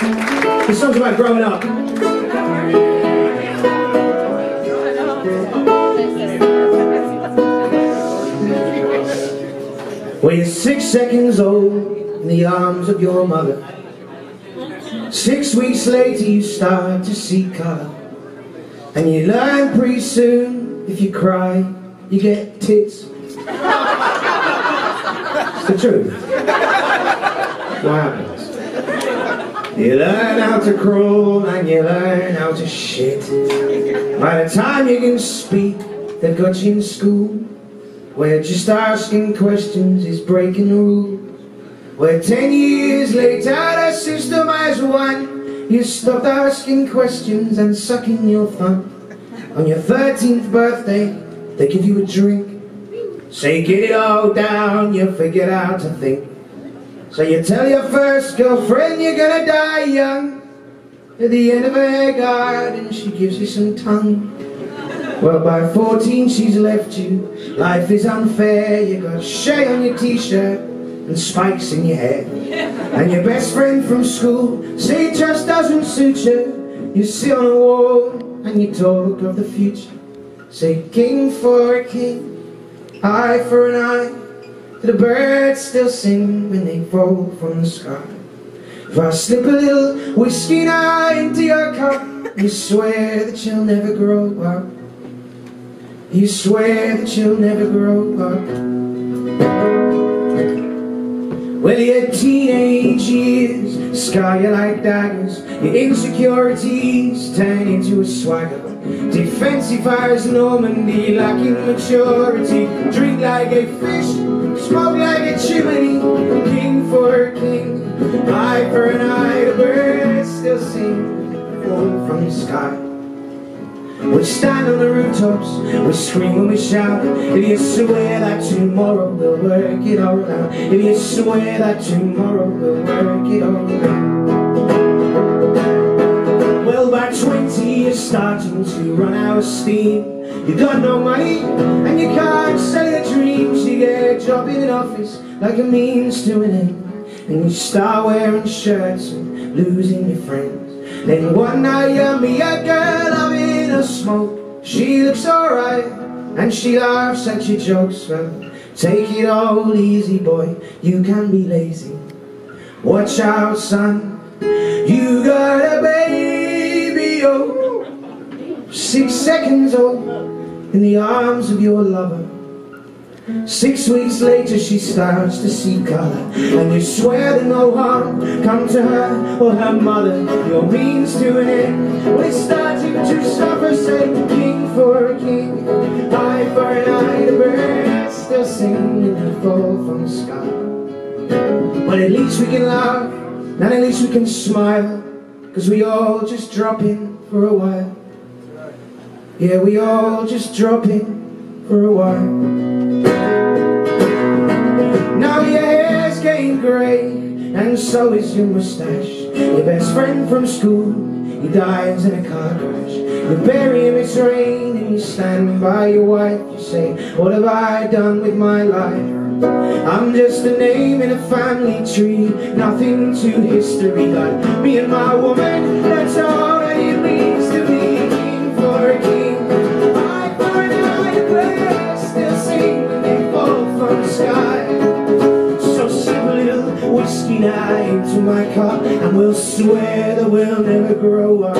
The song's about growing up. When you're six seconds old in the arms of your mother Six weeks later you start to see colour And you learn pretty soon if you cry you get tits It's the truth What happens? You learn how to crawl and you learn how to shit. By the time you can speak they've got you in school where just asking questions is breaking the rules Where ten years later the system has won. You stopped asking questions and sucking your thumb On your 13th birthday they give you a drink. Say get it all down, you forget how to think So you tell your first girlfriend you're gonna die young At the end of her garden she gives you some tongue well, by 14 she's left you. Life is unfair. You got shade on your t-shirt and spikes in your hair. And your best friend from school say it just doesn't suit you. You sit on a wall and you talk of the future. Say king for a king, eye for an eye. The birds still sing when they fall from the sky. If I slip a little whiskey now into your cup, you swear that you'll never grow up. You swear that you'll never grow up Well, your teenage years scar like daggers. Your insecurities turn into a swagger. Defensive as Normandy, lacking maturity. Drink like a fish, smoke like a chimney. King for a king, eye for an eye The birds still sing, fall from the sky we stand on the rooftops, we scream and we shout If you swear that tomorrow we'll work it all out. If you swear that tomorrow we'll work it all out. Well by 20 you're starting to run out of steam. You got no money and you can't sell your dreams. You get a job in an office like a means to an end. And you start wearing shirts and losing your friends. Then one night you meet a girl She looks alright and she laughs at your jokes Well, take it all easy boy, you can be lazy. Watch out son, you got a baby oh. Six seconds old in the arms of your lover Six weeks later she starts to see colour. And you swear that no harm come to her or her mother. Your means to an end. When it's starting to suffer. Say king for a king. Eye for an eye The birds still sing and fall from the sky. But at least we can laugh And at least we can smile Cause we all just drop in for a while. Yeah, we all just drop in for a while getting grey And so is your moustache Your best friend from school He dies in a car crash. You bury him, it's rain And you stand by your wife. You say, what have I done with my life? I'm just a name in a family tree Nothing to history. Got me and my woman That's all that it means to be King for a king. For an eye The still sing When they fall from the sky whiskey now into my cup And we'll swear that we'll never grow up.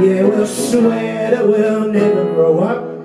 Yeah, we'll swear that we'll never grow up